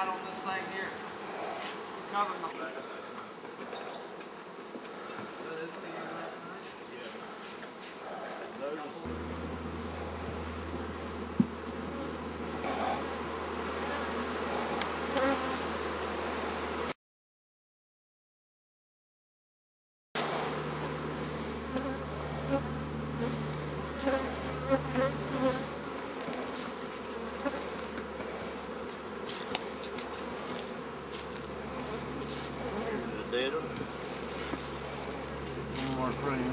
out on this thing here. Covering them.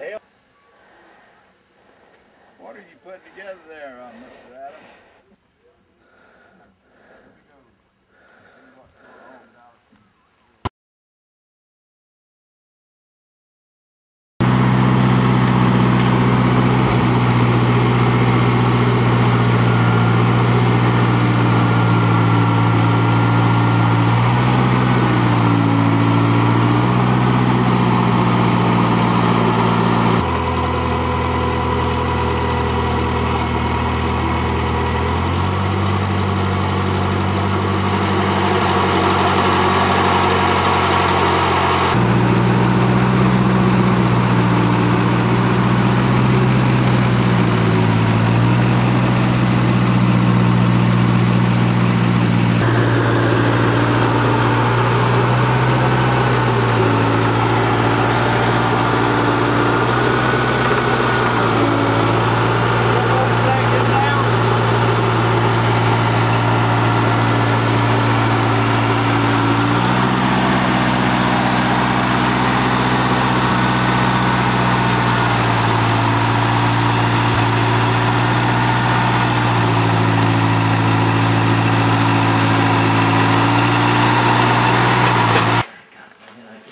helped. What are you putting together there, uh, Mr. Adams?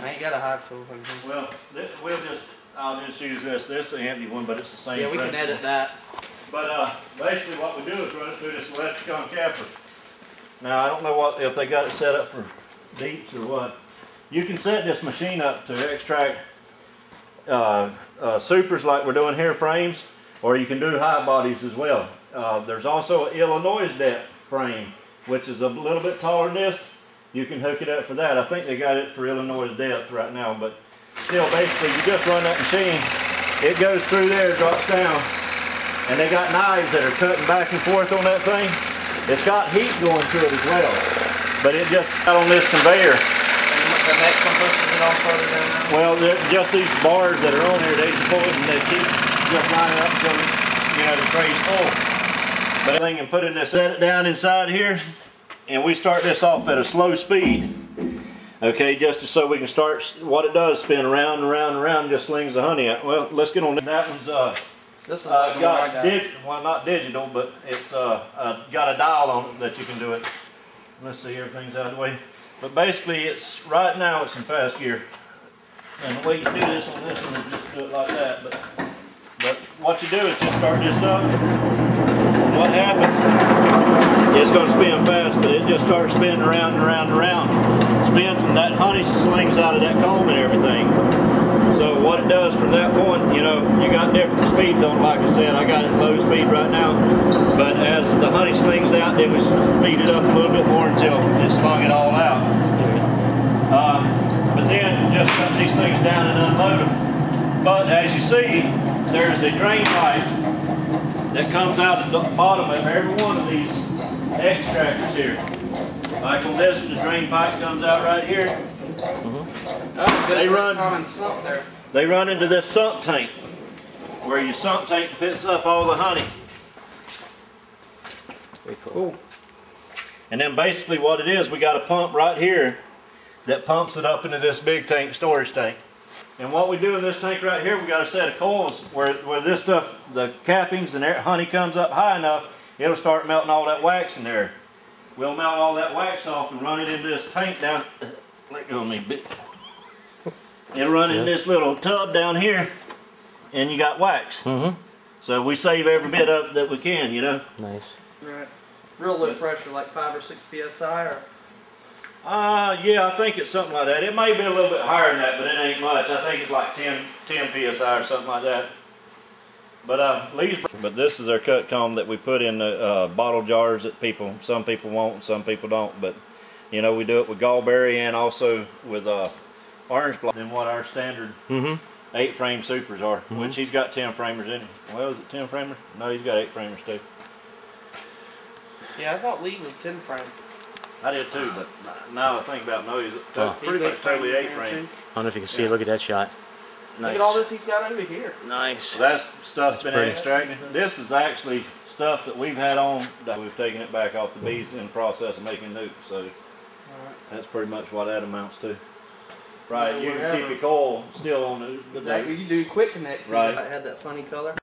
I ain't got a hot tool. Well, this, we'll just, Just use this, this is an empty one, but it's the same Yeah, we can edit that. But, uh, basically what we do is run it through this electric uncapper. Now, I don't know what, if they got it set up for deeps or what. You can set this machine up to extract, uh, uh, supers like we're doing here, frames, or you can do hive bodies as well. Uh, there's also an Illinois depth frame, which is a little bit taller than this. You can hook it up for that. I think they got it for Illinois depth right now, but still, basically, you just run that machine. It goes through there, drops down, and they got knives that are cutting back and forth on that thing. It's got heat going to it as well, but it just out on this conveyor. The next one pushes it on further down. Well, just these bars that are on here, they just pull it and they keep just lining up till you know the tray's full. But I think and put in this, set it down inside here, and we start this off at a slow speed. Okay, just so we can start. What it does, spin around and around and around, just slings the honey out. Well, let's get on that one's uh, This is uh, like one I got dig, well not digital, but it's uh, uh, got a dial on it that you can do it. Let's see, everything's out of the way. But basically, it's right now it's in fast gear, and the way you do this on this one is just do it like that. But but what you do is just start this up. What happens? It's going to spin fast, but it just starts spinning around and around and around. Spins and that honey slings out of that comb and everything. So what it does from that point, you know, you got different speeds on. Like I said, I got it low speed right now. But as the honey slings out, then we speed it up a little bit more until it slung it all out. Uh, but then just cut these things down and unload them. But as you see, there's a drain pipe that comes out at the bottom of every one of these extractors here. Like on this, the drain pipe comes out right here. Oh, They run- Common sump there. They run into this sump tank, where your sump tank picks up all the honey. Very cool. And then basically what it is, we got a pump right here that pumps it up into this big tank, storage tank. And what we do in this tank right here, we got a set of coils where, where this stuff, the cappings and air, honey comes up high enough, it'll start melting all that wax in there. We'll melt all that wax off and run it into this tank down. Let go of me, bit. It'll run in this little tub down here, and you got wax. Mm-hmm. So we save every bit up that we can, you know. Nice. Right. Real low pressure, like five or six psi, or Uh, yeah, I think it's something like that. It may be a little bit higher than that, but it ain't much. I think it's like 10, 10 psi or something like that. But uh, Lee's. But this is our cut comb that we put in the uh, bottle jars that people, some people want, and some people don't. But you know, we do it with gallberry and also with uh, orange block. Than what our standard Mm-hmm. eight frame supers are, which he's got ten framers in it. Well, is it ten framers? No, he's got eight framers too. yeah, I thought Lee was ten frame. I did too, but now I think about it, no, he's Oh. pretty He's much totally eight frame. I don't know if you can see. Look at that shot. Look at all this he's got over here. Nice. So that's stuff's been pretty. extracted. This is actually stuff that we've had on that we've taken it back off the bees in the process of making nukes. So that's pretty much what that amounts to. Right, Yeah, you can keep your coil still on the. Exactly. You do quick connects. Right. It had that funny color.